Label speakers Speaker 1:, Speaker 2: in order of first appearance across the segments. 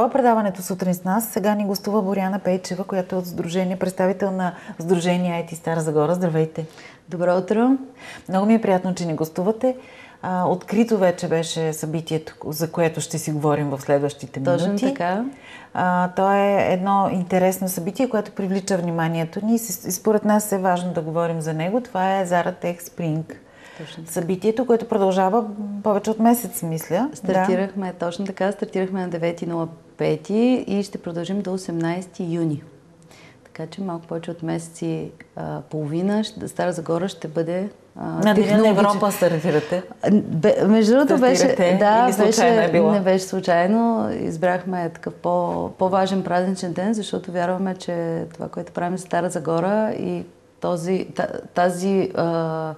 Speaker 1: Продължава предаването сутрин с нас. Сега ни гостува Боряна Пейчева, която е от Сдружение, представител на Сдружение IT Стара Загора. Здравейте!
Speaker 2: Добро утро!
Speaker 1: Много ми е приятно, че ни гостувате. А, открито вече беше събитието, за което ще си говорим в следващите
Speaker 2: минути.
Speaker 1: Точно
Speaker 2: така.
Speaker 1: А, то е едно интересно събитие, което привлича вниманието ни и според нас е важно да говорим за него. Това е Zara Tech Spring. Точно. Събитието, което продължава повече от месец, мисля.
Speaker 2: Стартирахме, да. точно така, стартирахме на 9.05 и ще продължим до 18 юни. Така че малко повече от месеци а, половина Стара Загора ще бъде
Speaker 1: на Деня на Европа стартирате?
Speaker 2: между другото беше... Да, беше, е било? не беше случайно. Избрахме такъв по, по-важен празничен ден, защото вярваме, че това, което правим в Стара Загора и този, тази а,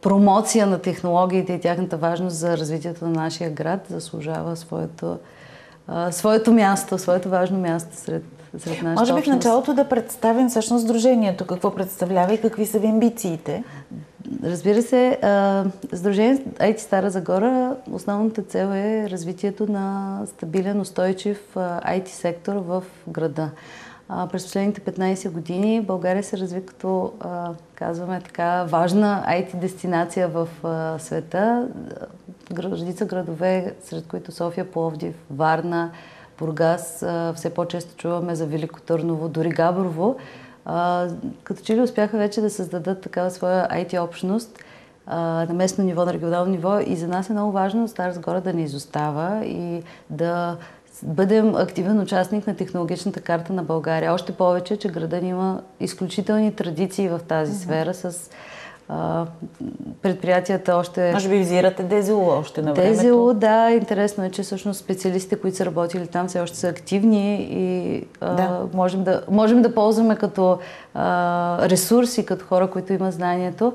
Speaker 2: промоция на технологиите и тяхната важност за развитието на нашия град заслужава своето, а, своето място, своето важно място сред, сред нашата
Speaker 1: Може би в началото да представим всъщност Сдружението, какво представлява и какви са ви амбициите?
Speaker 2: Разбира се, Сдружение IT Стара Загора, основната цел е развитието на стабилен, устойчив IT сектор в града. През последните 15 години България се разви като, казваме така, важна IT дестинация в света. Редица градове, сред които София, Пловдив, Варна, Бургас, все по-често чуваме за Велико Търново, дори Габрово, като че ли успяха вече да създадат такава своя IT общност на местно ниво, на регионално ниво и за нас е много важно Стара Загора да не изостава и да бъдем активен участник на технологичната карта на България. Още повече, че града ни има изключителни традиции в тази mm-hmm. сфера с а, предприятията още...
Speaker 1: Може би визирате ДЗУ още на времето.
Speaker 2: ДЗУ, да. Интересно е, че всъщност специалистите, които са работили там, все още са активни и а, да. можем, да, можем да ползваме като а, ресурси, като хора, които имат знанието.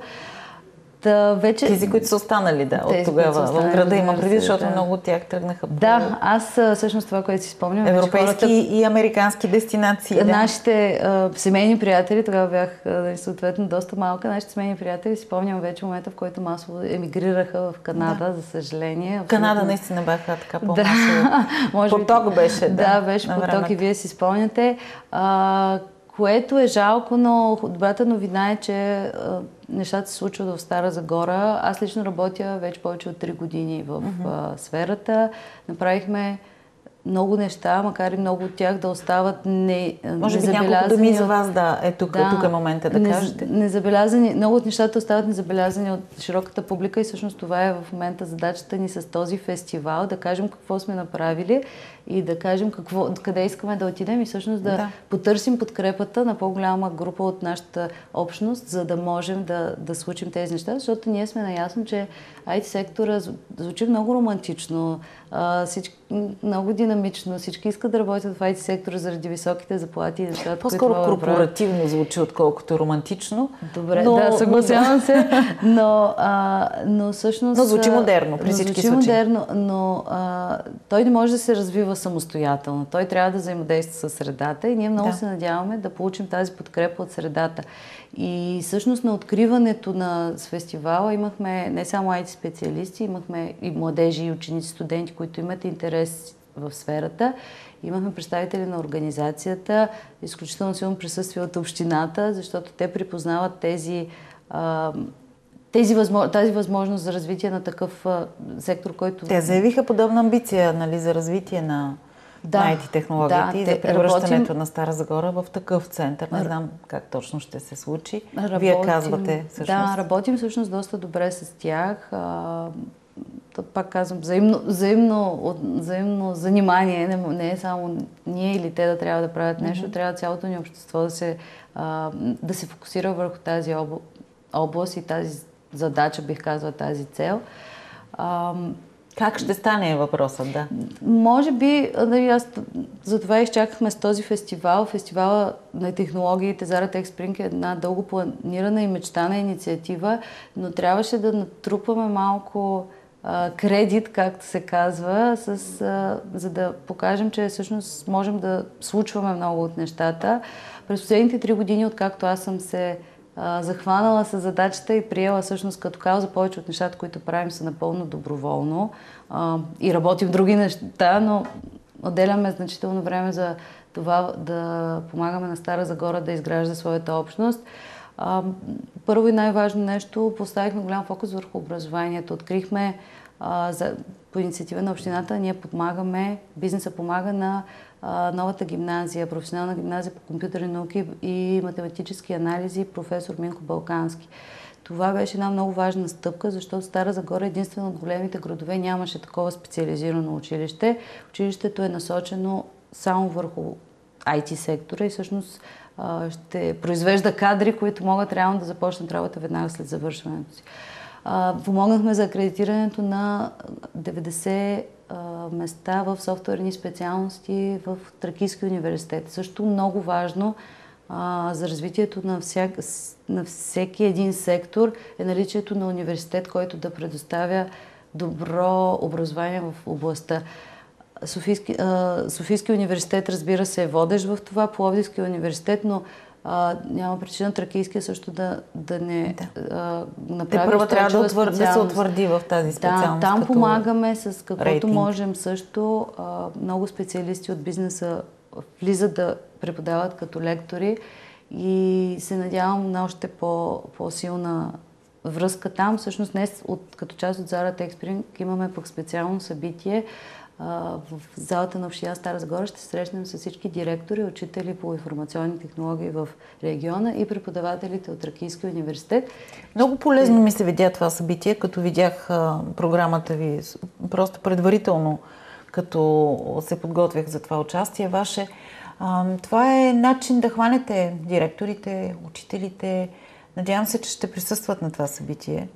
Speaker 1: Та, вече... Тези, които са останали, да, Тези, от тогава. В града имам преди, защото да. много от тях тръгнаха
Speaker 2: по... Да, аз всъщност това, което си спомням...
Speaker 1: Европейски хората... и американски дестинации. Да.
Speaker 2: Нашите а, семейни приятели, тогава бях а, съответно доста малка, нашите семейни приятели, си спомням вече момента, в който масово емигрираха в Канада, да. за съжаление.
Speaker 1: Абсолютно... Канада наистина бяха така по-масово. Да. поток беше. Да,
Speaker 2: да беше поток и вие си спомняте. А, което е жалко, но добрата новина е, че нещата се случват в Стара Загора. Аз лично работя вече повече от 3 години в mm-hmm. сферата. Направихме много неща, макар и много от тях да остават не,
Speaker 1: Може би няколко думи за вас, да, е тук, да, тук е момента да не, кажете.
Speaker 2: Незабелязани, много от нещата остават незабелязани от широката публика и всъщност това е в момента задачата ни с този фестивал, да кажем какво сме направили и да кажем какво, къде искаме да отидем и всъщност да, да. потърсим подкрепата на по-голяма група от нашата общност, за да можем да, да случим тези неща, защото ние сме наясно, че IT сектора звучи много романтично, всички, много динамично, всички искат да работят в IT сектора заради високите заплати и нещата.
Speaker 1: По-скоро корпоративно правят. звучи, отколкото романтично.
Speaker 2: Добре, но, да, съгласявам се, но, а, но всъщност...
Speaker 1: Но звучи модерно при всички
Speaker 2: звучи случаи. модерно, но а, той не може да се развива самостоятелно. Той трябва да взаимодейства с средата и ние много да. се надяваме да получим тази подкрепа от средата. И всъщност на откриването на фестивала имахме не само IT специалисти, имахме и младежи, и ученици, студенти, които имат интерес в сферата. Имахме представители на организацията, изключително силно присъствие от общината, защото те припознават тези тези възможно, тази възможност за развитие на такъв а, сектор, който...
Speaker 1: Те заявиха подобна амбиция нали, за развитие на да, на IT-технологиите да, и за превръщането работим... на Стара Загора в такъв център. Не знам как точно ще се случи. Работим, Вие казвате всъщност.
Speaker 2: Да, работим всъщност доста добре с тях. А, пак казвам, взаимно, взаимно, взаимно занимание. Не, не е само ние или те да трябва да правят нещо, mm-hmm. трябва цялото ни общество да се, а, да се фокусира върху тази област и тази задача, бих казала, тази цел.
Speaker 1: А, как ще стане въпросът, да?
Speaker 2: Може би, нали, аз затова изчакахме с този фестивал. Фестивала на технологиите Zara Tech Spring е една дълго планирана и мечтана инициатива, но трябваше да натрупаме малко а, кредит, както се казва, с, а, за да покажем, че всъщност можем да случваме много от нещата. През последните три години, откакто аз съм се захванала се задачата и приела всъщност като кауза повече от нещата, които правим са напълно доброволно а, и работим други неща, но отделяме значително време за това да помагаме на Стара Загора да изгражда своята общност. А, първо и най-важно нещо, поставихме голям фокус върху образованието. Открихме за, по инициатива на общината, ние подмагаме, бизнеса помага на а, новата гимназия, професионална гимназия по компютърни науки и математически анализи, професор Минко Балкански. Това беше една много важна стъпка, защото Стара Загора единствено от големите градове нямаше такова специализирано училище. Училището е насочено само върху IT сектора и всъщност ще произвежда кадри, които могат реално да започнат работа веднага след завършването си. Помогнахме за акредитирането на 90 места в софтуерни специалности в Тракийски университет. Също много важно за развитието на, всяк, на всеки един сектор е наличието на университет, който да предоставя добро образование в областта. Софийски, Софийски университет, разбира се, е водещ в това, Пловдивски университет, но а, няма причина Тракийския също да, да не да. А, направи
Speaker 1: Те първо трябва да, отвър... да се утвърди в тази специалност.
Speaker 2: Да, там като помагаме с каквото рейтинг. можем също. А, много специалисти от бизнеса влизат да преподават като лектори и се надявам на още по, по-силна връзка там. Всъщност днес от, като част от Зара Текспринг имаме пък специално събитие, в залата на община Стара Загора ще срещнем с всички директори, учители по информационни технологии в региона и преподавателите от Ракийския университет.
Speaker 1: Много полезно ми се видя това събитие, като видях програмата ви просто предварително, като се подготвях за това участие ваше. Това е начин да хванете директорите, учителите. Надявам се, че ще присъстват на това събитие.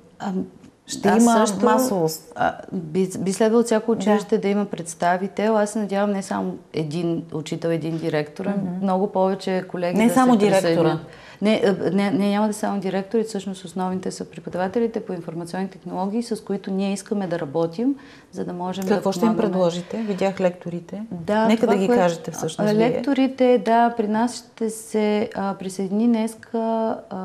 Speaker 1: Ще да, има също, масовост.
Speaker 2: А, би, би следвало всяко училище да. да има представител. Аз се надявам не само един учител, един директор, mm-hmm. много повече колеги
Speaker 1: не
Speaker 2: да
Speaker 1: само се директора.
Speaker 2: Не, не, не, няма да само директори, всъщност основните са преподавателите по информационни технологии, с които ние искаме да работим, за да можем
Speaker 1: Какво да Какво ще им предложите? Видях лекторите. Да, Нека това, да ги кое... кажете всъщност.
Speaker 2: Лекторите, вие. да, при нас ще се а, присъедини днеска а,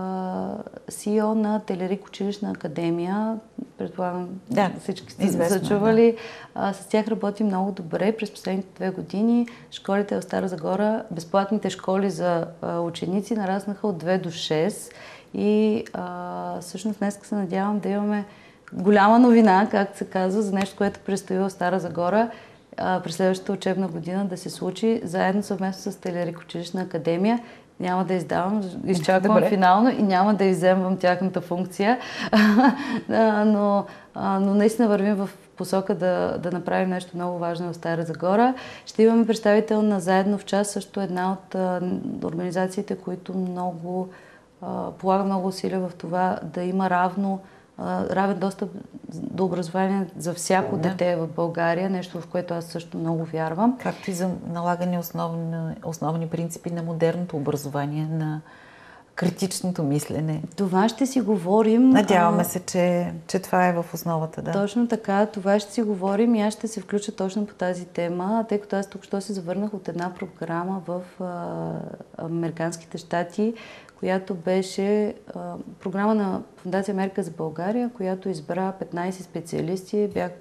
Speaker 2: CEO на Телерик училищна академия. Предполагам, да, всички сте зачували. Да. с тях работим много добре през последните две години. Школите в Стара Загора, безплатните школи за а, ученици нараснаха от 2 до 6. И а, всъщност днес се надявам да имаме голяма новина, както се казва, за нещо, което предстои в Стара Загора а, през следващата учебна година да се случи заедно съвместно с Телерик училищна академия. Няма да издавам, изчаквам Добре. финално и няма да иземвам тяхната функция, но, но наистина вървим в посока да, да направим нещо много важно в Стара Загора. Ще имаме представител на Заедно в час, също една от а, организациите, които много а, полага много усилия в това да има равно равен достъп до образование за всяко да. дете в България, нещо в което аз също много вярвам.
Speaker 1: Както и за налагане основни, основни принципи на модерното образование, на критичното мислене.
Speaker 2: Това ще си говорим.
Speaker 1: Надяваме се, че, че това е в основата. Да.
Speaker 2: Точно така, това ще си говорим и аз ще се включа точно по тази тема, тъй като аз тук що се завърнах от една програма в а, Американските щати, която беше а, програма на Фундация Америка за България, която избра 15 специалисти. Бях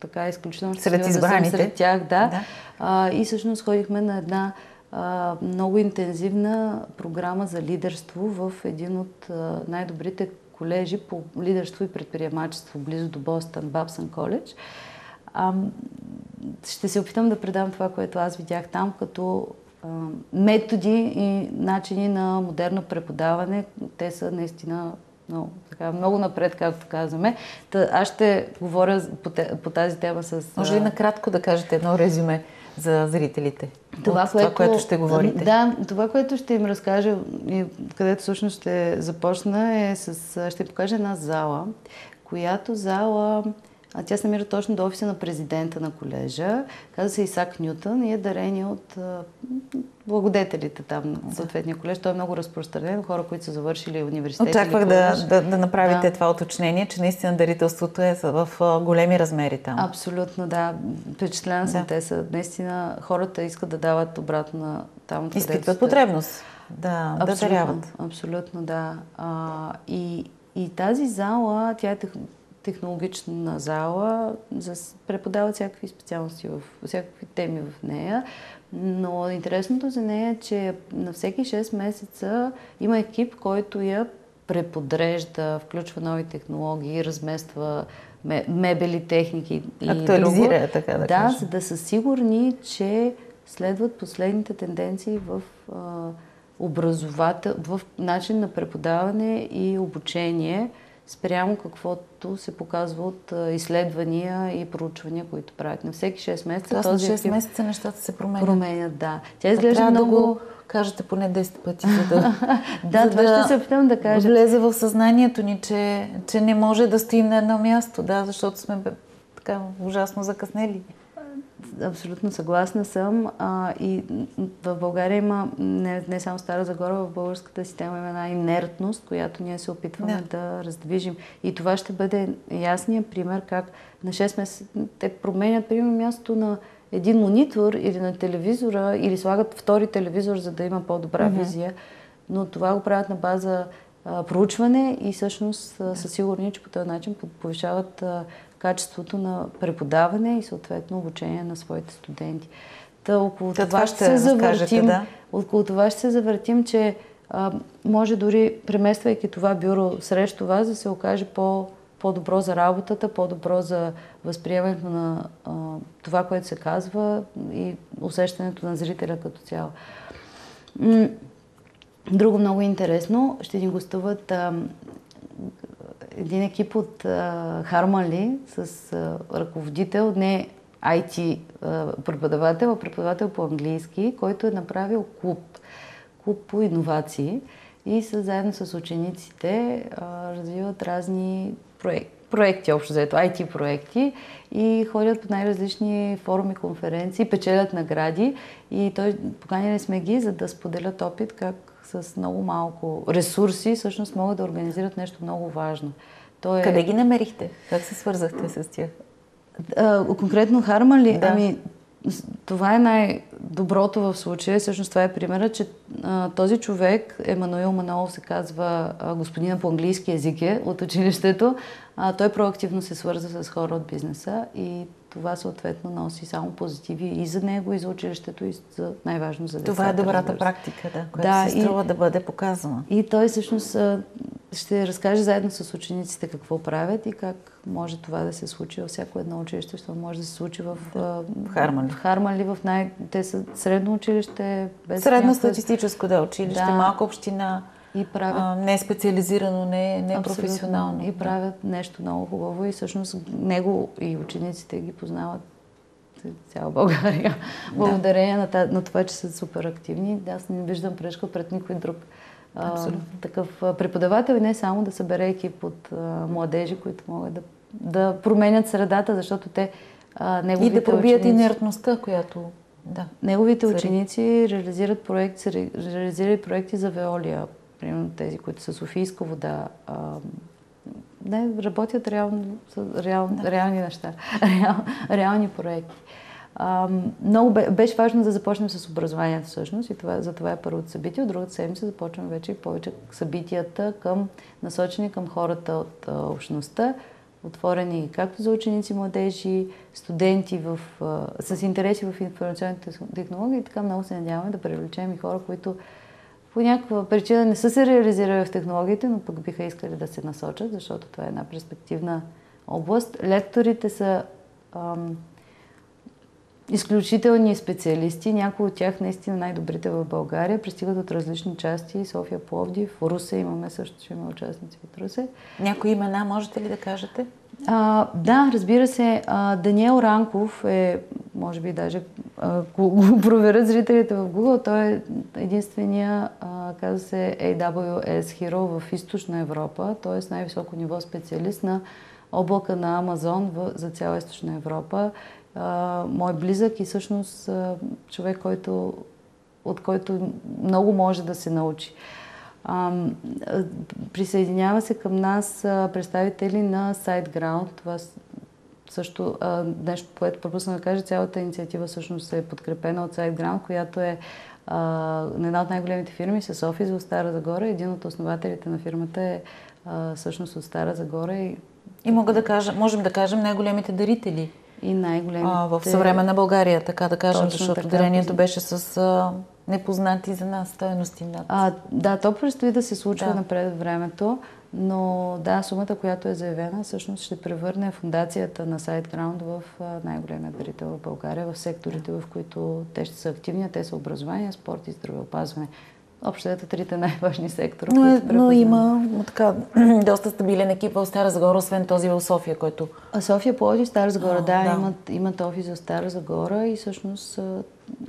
Speaker 2: така изключително
Speaker 1: сред избраните.
Speaker 2: Да сред тях, да. да. А, и всъщност ходихме на една а, много интензивна програма за лидерство в един от а, най-добрите колежи по лидерство и предприемачество близо до Бостън, Бабсън коледж. ще се опитам да предам това, което аз видях там, като методи и начини на модерно преподаване. Те са наистина много, така, много напред, както казваме. Та, аз ще говоря по, по тази тема с...
Speaker 1: Може ли накратко да кажете едно резюме за зрителите? Това, което, това, което ще говорите.
Speaker 2: Да, това, което ще им разкажа и където всъщност ще започна е с... Ще покажа една зала, която зала а тя се намира точно до офиса на президента на колежа. Казва се Исак Нютън и е дарение от а, благодетелите там на съответния колеж. Той е много разпространен. Хора, които са завършили университет.
Speaker 1: Очаквах да, да, да направите да. това уточнение, че наистина дарителството е в големи размери там.
Speaker 2: Абсолютно, да. Впечатлена съм. Да. Те са наистина хората искат да дават обратно там.
Speaker 1: Изпитват потребност. Да, абсолютно, да даряват.
Speaker 2: Абсолютно, да. А, и, и тази зала, тя е технологична зала, за, преподават всякакви специалности, в, всякакви теми в нея. Но интересното за нея е, че на всеки 6 месеца има екип, който я преподрежда, включва нови технологии, размества мебели, техники
Speaker 1: и Актуализира, друго. така да
Speaker 2: Да, кажа. за да са сигурни, че следват последните тенденции в образовател, в начин на преподаване и обучение спрямо каквото се показва от изследвания и проучвания, които правят. На всеки 6 месеца
Speaker 1: Тоест този на 6 месеца нещата се променят.
Speaker 2: Променят, да. Тя изглежда много...
Speaker 1: Да го кажете поне 10 пъти, за да...
Speaker 2: да, за това да ще се опитам да кажа.
Speaker 1: Влезе в съзнанието ни, че, че не може да стоим на едно място, да, защото сме така ужасно закъснели.
Speaker 2: Абсолютно съгласна съм. А, и в България има, не, не само Стара Загора, в българската система има една инертност, която ние се опитваме да. да раздвижим. И това ще бъде ясният пример как на 6 месеца те променят, примерно, мястото на един монитор или на телевизора, или слагат втори телевизор, за да има по-добра mm-hmm. визия. Но това го правят на база проучване и всъщност са сигурни, че по този начин повишават качеството на преподаване и съответно обучение на своите студенти. Та около Та това ще се завъртим, да? около това ще се завъртим, че а, може дори премествайки това бюро срещу вас да се окаже по, по-добро за работата, по-добро за възприемането на а, това, което се казва и усещането на зрителя като цяло. Друго много интересно, ще ни гостуват а, един екип от Хармали с а, ръководител, не IT а, преподавател, а преподавател по английски, който е направил клуб, клуб по иновации и са заедно с учениците а, развиват разни проекти проекти, общо заето, IT проекти и ходят по най-различни форуми, конференции, печелят награди и той поканили сме ги, за да споделят опит как с много малко ресурси всъщност могат да организират нещо много важно.
Speaker 1: То е... Къде ги намерихте? Как се свързахте с тях?
Speaker 2: А, конкретно Харма ли? Да. Ами, това е най-доброто в случая. Всъщност това е примера, че а, този човек, Емануил Манолов се казва, а, господина по английски язик е от училището, а, той проактивно се свърза с хора от бизнеса и това съответно носи само позитиви и за него, и за училището, и за най-важно за децата.
Speaker 1: Това е добрата практика, да, която да, се струва и, да бъде показана.
Speaker 2: И той всъщност ще разкаже заедно с учениците какво правят и как може това да се случи във всяко едно училище, защото може да се случи в, да.
Speaker 1: в Хармали.
Speaker 2: В Хармали, в най... Те са средно училище.
Speaker 1: Без Средно някакъв... статистическо да, училище, да. малка община.
Speaker 2: И правят...
Speaker 1: А, не специализирано, не, не професионално.
Speaker 2: И правят нещо много хубаво и всъщност него и учениците ги познават цяла България. Да. Благодарение на, на това, че са супер активни. Аз не виждам пречка пред никой друг а, такъв преподавател и не само да събере екип от а, младежи, които могат да, да променят средата, защото те
Speaker 1: а, неговите И да пробият ученици, инертността, която...
Speaker 2: Да. Неговите Цари. ученици реализират проекти, реализират проекти за Веолия, примерно тези, които са Софийска вода. А, не, работят реално, реал, да. реални неща, реал, реални проекти. Много беше важно да започнем с образованието всъщност и това, за това е първото събитие. От другата седмица започваме вече и повече събитията към, насочени към хората от а, общността, отворени както за ученици, младежи, студенти в, а, с интереси в информационните технологии. Така много се надяваме да привлечем и хора, които по някаква причина не са се реализирали в технологиите, но пък биха искали да се насочат, защото това е една перспективна област. Лекторите са ам, изключителни специалисти, някои от тях наистина най-добрите в България, пристигат от различни части, София, Пловдив, Русе, имаме също, че има участници от Русе.
Speaker 1: Някои имена можете ли да кажете?
Speaker 2: А, да, разбира се. А, Даниел Ранков е, може би даже, ако го проверят зрителите в Google, той е единствения, а, казва се AWS Hero в източна Европа, т.е. най-високо ниво специалист на облака на Амазон в, за цяла източна Европа мой близък и всъщност човек, който, от който много може да се научи. присъединява се към нас представители на SiteGround. Това също нещо, което пропусна да кажа, цялата инициатива всъщност е подкрепена от SiteGround, която е на една от най-големите фирми с офис в Стара Загора. Един от основателите на фирмата е всъщност от Стара Загора и
Speaker 1: И мога да кажа, можем да кажем най-големите дарители.
Speaker 2: И най-големите... А,
Speaker 1: в съвременна България, така да кажем, Точно защото така, дарението беше с а, непознати за нас стоености над...
Speaker 2: А, да, то предстои да се случва да. напред времето, но да, сумата, която е заявена, всъщност ще превърне фундацията на SiteGround в най-големия дарител в България, в секторите, в които те ще са активни, те са образование, спорт и здравеопазване. Общо ето трите най-важни сектора.
Speaker 1: Но, е, но има така, доста стабилен екип в Стара Загора, освен този в София, който...
Speaker 2: А София плоди Стара Загора, а, да, да. Имат, имат офис в Стара Загора и всъщност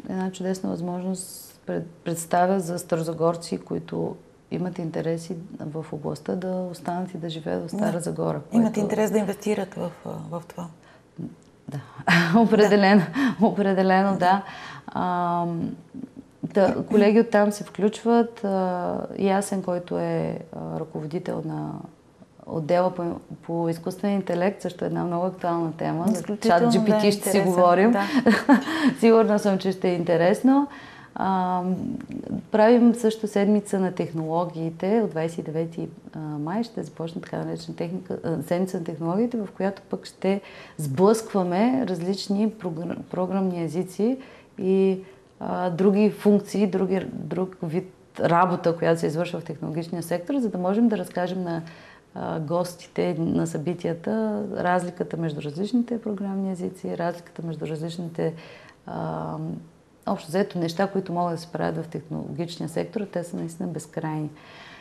Speaker 2: една чудесна възможност пред, представя за старозагорци, които имат интереси в областта да останат и да живеят в Стара да. Загора.
Speaker 1: Което... Имат интерес да инвестират в, в това.
Speaker 2: Да, определено, да. определено да. А, да. Колеги оттам се включват. Ясен, който е ръководител на отдела по, по изкуствен интелект, също е една много актуална тема. За чат GPT да, ще си говорим. Да. Сигурна съм, че ще е интересно. А, правим също седмица на технологиите. От 29 май ще започне така наречена техника, седмица на технологиите, в която пък ще сблъскваме различни програмни езици и други функции, други, друг вид работа, която се извършва в технологичния сектор, за да можем да разкажем на гостите на събитията разликата между различните програмни езици, разликата между различните общо взето неща, които могат да се правят в технологичния сектор, те са наистина безкрайни.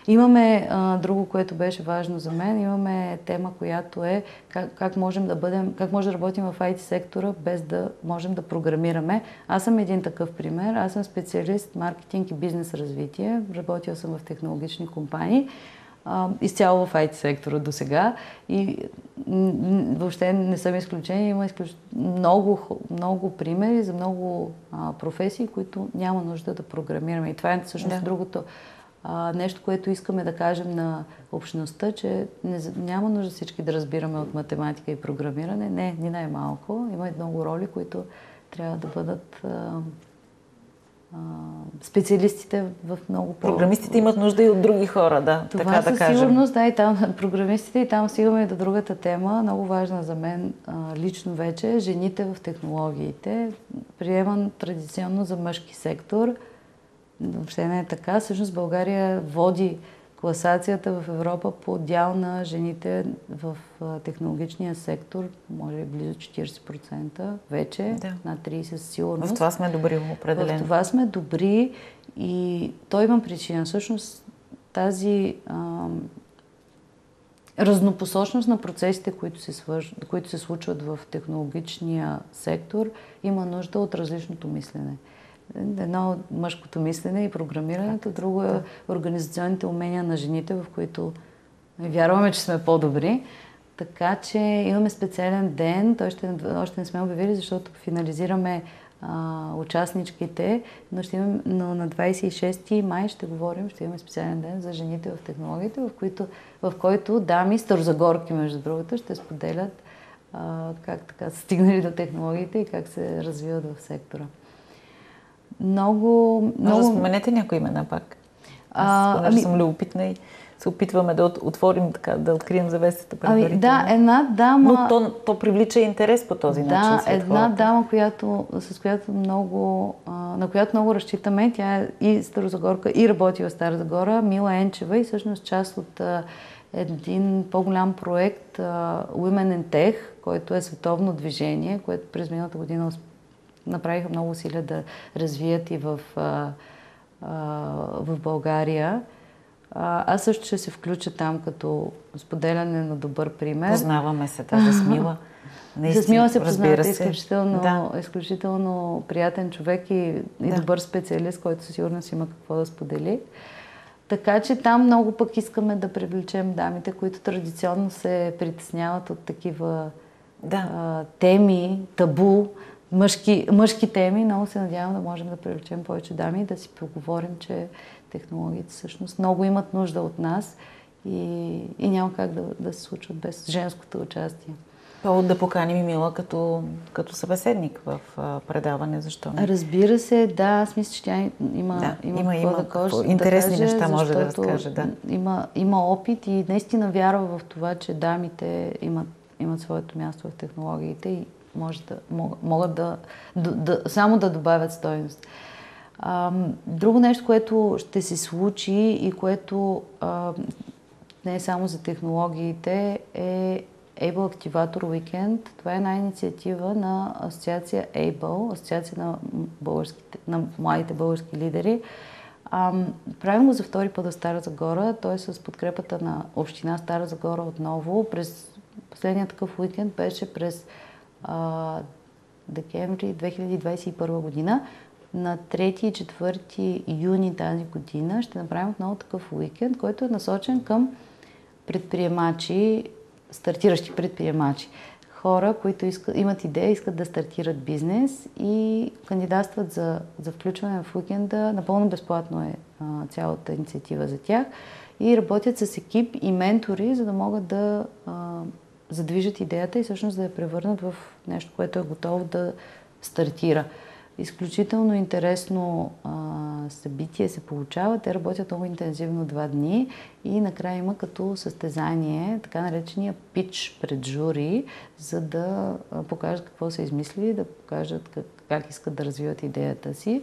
Speaker 2: Имаме а, друго, което беше важно за мен. Имаме тема, която е как, как можем да бъдем, как може да работим в IT сектора без да можем да програмираме. Аз съм един такъв пример. Аз съм специалист маркетинг и бизнес развитие. Работил съм в технологични компании изцяло в IT сектора до сега и въобще не съм изключение. Има изключ... много, много примери за много а, професии, които няма нужда да програмираме. И това е всъщност да. другото а, нещо, което искаме да кажем на общността, че не, няма нужда всички да разбираме от математика и програмиране. Не, ни най-малко. Има много роли, които трябва да бъдат а, специалистите в много
Speaker 1: по... Програмистите имат нужда и от други хора, да,
Speaker 2: Това
Speaker 1: така да кажем.
Speaker 2: сигурност, да, и там програмистите и там стигаме и до другата тема, много важна за мен а, лично вече, жените в технологиите. Приеман традиционно за мъжки сектор. Въобще не е така. Всъщност България води класацията в Европа по дял на жените в технологичния сектор, може би близо 40% вече, да. над 30% със сигурност.
Speaker 1: В това сме добри, определено.
Speaker 2: В това сме добри и той има причина. Всъщност тази а, разнопосочност на процесите, които се, свърж... които се случват в технологичния сектор, има нужда от различното мислене. Едно от мъжкото мислене и програмирането, друго е организационните умения на жените, в които вярваме, че сме по-добри. Така че имаме специален ден, той ще, още не сме обявили, защото финализираме а, участничките, но, ще имаме, но на 26 май ще говорим, ще имаме специален ден за жените в технологиите, в, които, в който дами, старозагорки между другото, ще споделят а, как така са стигнали до технологиите и как се развиват в сектора. Много...
Speaker 1: Може много... да споменете някои имена пак. Аз, а, ами... съм любопитна и се опитваме да отворим така, да открием завесата
Speaker 2: предварително. Ами, да, една дама...
Speaker 1: Но то, то привлича интерес по този
Speaker 2: да,
Speaker 1: начин.
Speaker 2: Да, една хората. дама, която, с която много, на която много разчитаме. Тя е и Старозагорка, и работи в Стара Загора. Мила Енчева и всъщност част от един по-голям проект Women in Tech, който е световно движение, което през миналата година направиха много усилия да развият и в, а, а, в България. А, аз също ще се включа там като споделяне на добър пример.
Speaker 1: Познаваме се тази с Мила.
Speaker 2: Наистина, с Мила се познавате, изключително, да. изключително приятен човек и, и да. добър специалист, който със сигурност има какво да сподели. Така че там много пък искаме да привлечем дамите, които традиционно се притесняват от такива да. а, теми, табу, мъжки, мъжки теми. Много се надявам да можем да привлечем повече дами и да си поговорим, че технологиите всъщност много имат нужда от нас и, и няма как да, да се случват без женското участие.
Speaker 1: повод да поканим Мила като, като събеседник в а, предаване, защо не?
Speaker 2: Разбира се, да, аз мисля, че тя има,
Speaker 1: да,
Speaker 2: има,
Speaker 1: има,
Speaker 2: какво
Speaker 1: има
Speaker 2: да каже.
Speaker 1: Интересни
Speaker 2: да каже,
Speaker 1: неща може да разкаже, да.
Speaker 2: Има, има опит и наистина вярва в това, че дамите имат, имат своето място в технологиите и може да, могат да, да, да само да добавят стоеност. Друго нещо, което ще се случи и което а, не е само за технологиите, е Able Activator Weekend. Това е една инициатива на асоциация Able, асоциация на, на младите български лидери. А, правим го за втори път в Стара Загора. Той е с подкрепата на Община Стара Загора отново. През последния такъв уикенд беше през декември 2021 година. На 3 и 4 юни тази година ще направим отново такъв уикенд, който е насочен към предприемачи, стартиращи предприемачи. Хора, които искат, имат идея, искат да стартират бизнес и кандидатстват за, за включване в уикенда. Напълно безплатно е а, цялата инициатива за тях. И работят с екип и ментори, за да могат да а, задвижат идеята и всъщност да я превърнат в нещо, което е готово да стартира. Изключително интересно а, събитие се получава. Те работят много интензивно два дни и накрая има като състезание така наречения пич пред жури, за да покажат какво са измислили, да покажат как, как искат да развиват идеята си.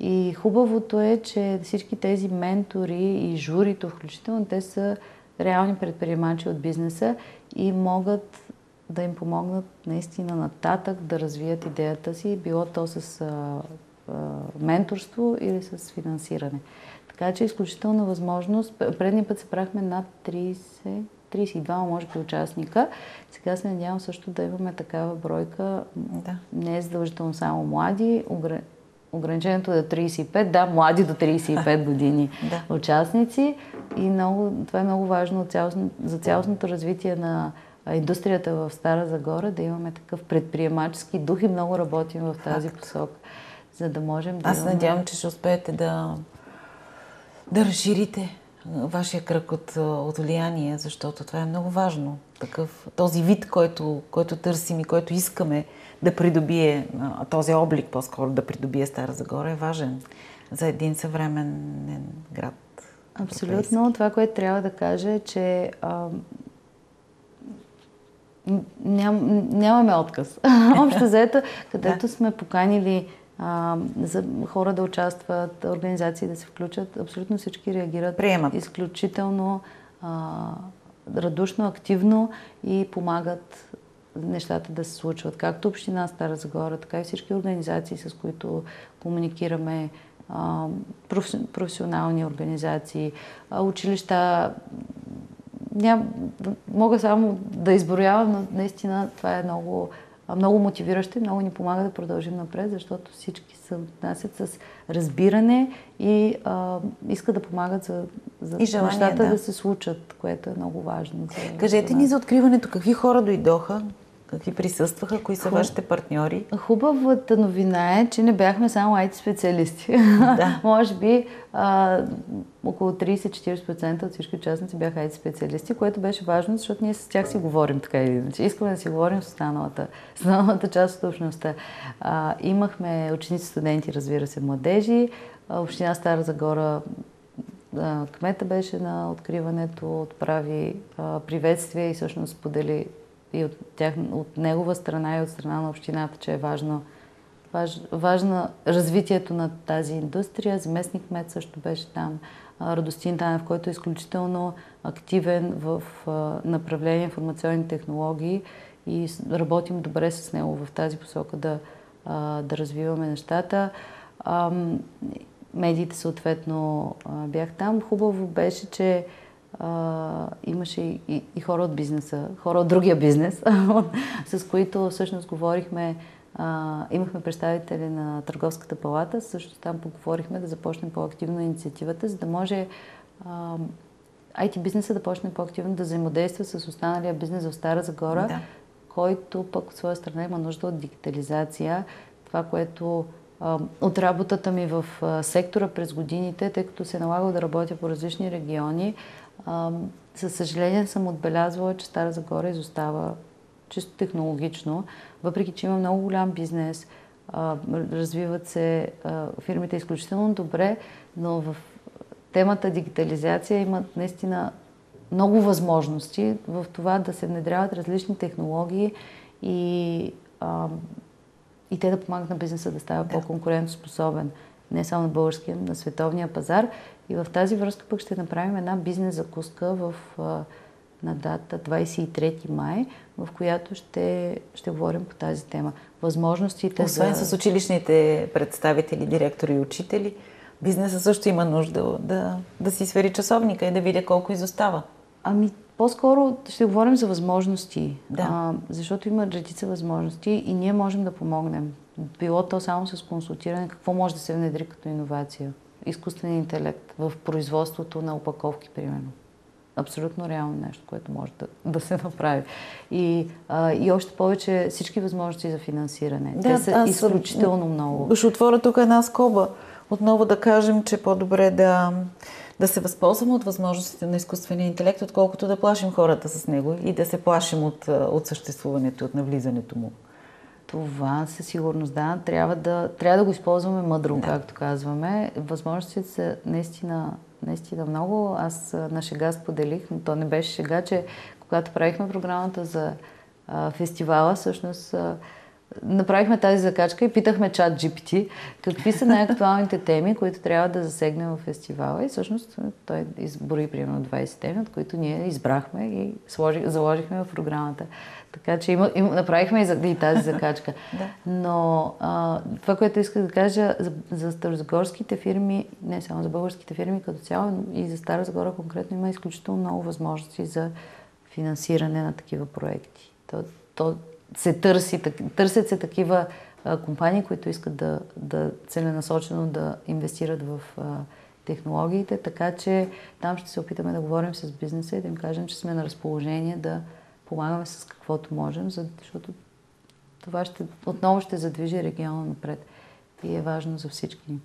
Speaker 2: И хубавото е, че всички тези ментори и журито, включително, те са реални предприемачи от бизнеса и могат да им помогнат наистина нататък да развият идеята си, било то с а, а, менторство или с финансиране. Така че е изключителна възможност. Предния път се правихме над 30, 32, може би, участника. Сега се надявам също да имаме такава бройка. Да. Не е задължително само млади. Ограничението е до 35, да, млади до 35 години да. участници. И много, това е много важно за цялостното развитие на индустрията в Стара Загора, да имаме такъв предприемачески дух и много работим в тази посока, за да можем да
Speaker 1: Аз
Speaker 2: имаме...
Speaker 1: надявам, че ще успеете да, да разширите вашия кръг от, от влияние, защото това е много важно. Такъв, този вид, който, който търсим и който искаме да придобие, този облик по-скоро да придобие Стара Загора е важен за един съвременен град.
Speaker 2: Абсолютно. Това, което трябва да кажа е, че а, ням, нямаме отказ. Общо заето, където сме поканили а, за хора да участват, организации да се включат, абсолютно всички реагират
Speaker 1: Приемат.
Speaker 2: изключително а, радушно, активно и помагат нещата да се случват. Както Община Стара Загора, така и всички организации, с които комуникираме, професионални организации, училища, ням, мога само да изброявам, но наистина това е много, много мотивиращо и много ни помага да продължим напред, защото всички се отнасят с разбиране и а, искат да помагат за, за и желание, нещата да. да се случат, което е много важно.
Speaker 1: За, Кажете ни за откриването, какви хора дойдоха? Какви присъстваха? Кои са Хуб... вашите партньори?
Speaker 2: Хубавата новина е, че не бяхме само IT специалисти. Да. Може би а, около 30-40% от всички участници бяха IT специалисти, което беше важно, защото ние с тях си говорим така или иначе. Искаме да си говорим с останалата, с останалата част от общността. А, имахме ученици, студенти, разбира се, младежи. Община Стара Загора кмета беше на откриването, отправи а, приветствие и всъщност сподели и от, тях, от негова страна и от страна на общината, че е важно, важ, важно развитието на тази индустрия. Заместник мед също беше там. Радостин Танев, който е изключително активен в направление информационни технологии и работим добре с него в тази посока да, да развиваме нещата. Медиите съответно бях там. Хубаво беше, че имаше и, и хора от бизнеса, хора от другия бизнес, с които всъщност говорихме. А, имахме представители на Търговската палата, също там поговорихме да започнем по-активно инициативата, за да може а, IT бизнеса да почне по-активно да взаимодейства с останалия бизнес в Стара Загора, да. който пък от своя страна има нужда от дигитализация. Това, което от работата ми в сектора през годините, тъй като се е налагало да работя по различни региони, със съжаление съм отбелязвала, че Стара Загора изостава чисто технологично, въпреки че има много голям бизнес, развиват се фирмите изключително добре, но в темата дигитализация имат наистина много възможности в това да се внедряват различни технологии и, а, и те да помагат на бизнеса да става да. по-конкурентоспособен. Не само на българския, на световния пазар. И в тази връзка пък ще направим една бизнес закуска в, а, на дата 23 май, в която ще, ще говорим по тази тема. Възможностите
Speaker 1: Освен за... с училищните представители, директори и учители, бизнеса също има нужда да, да си свери часовника и да видя колко изостава.
Speaker 2: Ами, по-скоро ще говорим за възможности,
Speaker 1: да. а,
Speaker 2: защото има редица възможности и ние можем да помогнем. Било то само с консултиране, какво може да се внедри като иновация. Изкуствен интелект в производството на опаковки, примерно. Абсолютно реално нещо, което може да, да се направи. И, а, и още повече всички възможности за финансиране. Да, Те са изключително много.
Speaker 1: Ще отворя тук една скоба. Отново да кажем, че по-добре да да се възползваме от възможностите на изкуствения интелект, отколкото да плашим хората с него и да се плашим от, от съществуването, от навлизането му.
Speaker 2: Това със сигурност, да. Трябва да, трябва да го използваме мъдро, да. както казваме. Възможностите са наистина, наистина много. Аз на шега споделих, но то не беше шега, че когато правихме програмата за а, фестивала, всъщност а, направихме тази закачка и питахме чат GPT какви са най-актуалните теми, които трябва да засегнем в фестивала. И всъщност той избори примерно 20 теми, от които ние избрахме и сложих, заложихме в програмата. Така че има, им, направихме и, и тази закачка. Но а, това, което исках да кажа за, за старозагорските фирми, не само за българските фирми като цяло, и за Стара Загора конкретно има изключително много възможности за финансиране на такива проекти. То, то, се търси, търсят се такива компании, които искат да, да целенасочено да инвестират в технологиите, така че там ще се опитаме да говорим с бизнеса и да им кажем, че сме на разположение да помагаме с каквото можем, защото това ще, отново ще задвижи региона напред и е важно за всички ни.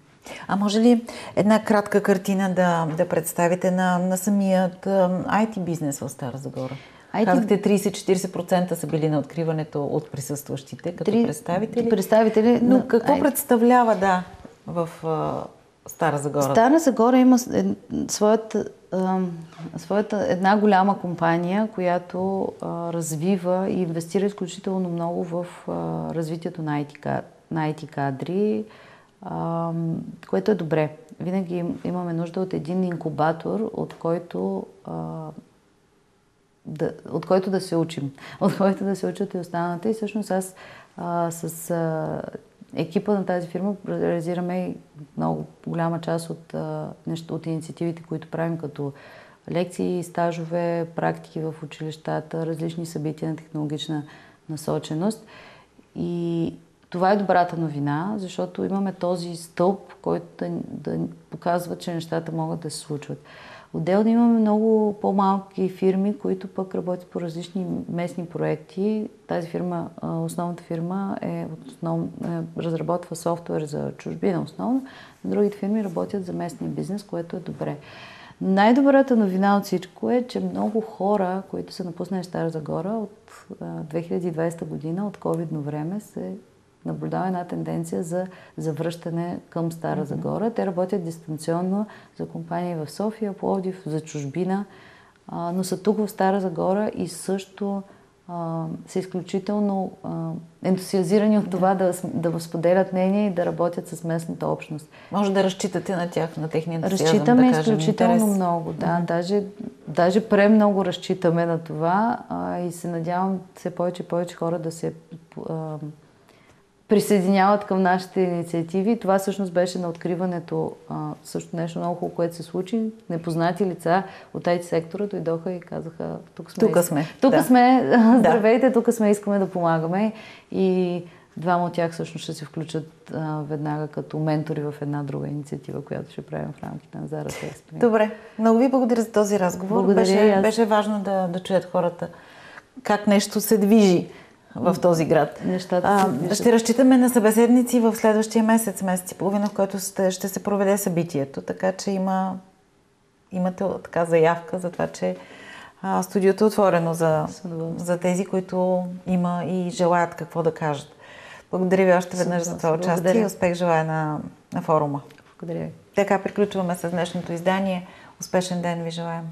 Speaker 1: А може ли една кратка картина да, да представите на, на самият IT бизнес в Стара Загора? IT... Казахте 30-40% са били на откриването от присъстващите като 3... представители.
Speaker 2: Представители.
Speaker 1: Но какво IT... представлява, да, в а, Стара Загора?
Speaker 2: Стара Загора има своята, а, своята една голяма компания, която а, развива и инвестира изключително много в а, развитието на IT, на IT кадри, а, което е добре. Винаги имаме нужда от един инкубатор, от който а, да, от който да се учим, от който да се учат и останалите. И всъщност аз а, с а, екипа на тази фирма реализираме много голяма част от, а, нещо, от инициативите, които правим като лекции, стажове, практики в училищата, различни събития на технологична насоченост. И това е добрата новина, защото имаме този стълб, който да, да показва, че нещата могат да се случват. Отделно имаме много по-малки фирми, които пък работят по различни местни проекти. Тази фирма, основната фирма е, основ, е, разработва софтуер за чужбина основно, другите фирми работят за местния бизнес, което е добре. Най-добрата новина от всичко е, че много хора, които са напуснали Стара Загора от 2020 година, от ковидно време, се наблюдава една тенденция за завръщане към Стара Загора. Те работят дистанционно за компании в София, Пловдив, за чужбина, но са тук в Стара Загора и също са изключително ентусиазирани от това да, да споделят мнение и да работят с местната общност.
Speaker 1: Може да разчитате на тях, на техния ентусиазъм,
Speaker 2: Разчитаме
Speaker 1: да кажем,
Speaker 2: изключително
Speaker 1: интерес.
Speaker 2: много, да. Mm-hmm. Даже, даже премного разчитаме на това а, и се надявам все повече и повече хора да се а, присъединяват към нашите инициативи. Това всъщност беше на откриването а, също нещо много хубаво, което се случи. Непознати лица от IT сектора дойдоха и казаха, тук сме.
Speaker 1: Тук сме.
Speaker 2: Тук да. сме, здравейте, тук сме, искаме да помагаме. И двама от тях всъщност ще се включат а, веднага като ментори в една друга инициатива, която ще правим в рамките на Зара Текспринг.
Speaker 1: Добре. Много ви благодаря за този разговор.
Speaker 2: Благодаря.
Speaker 1: Беше, беше важно да, да чуят хората как нещо се движи в този град.
Speaker 2: Нещата
Speaker 1: а, ще разчитаме на събеседници в следващия месец, месец и половина, в който ще, ще се проведе събитието, така че има, имате така заявка за това, че А, студиото е отворено за, за тези, които има и желаят какво да кажат. Благодаря ви още веднъж за това участие и успех желая на, на форума.
Speaker 2: Благодаря ви.
Speaker 1: Така приключваме с днешното издание. Успешен ден ви желаем!